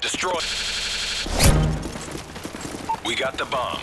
Destroy. We got the bomb.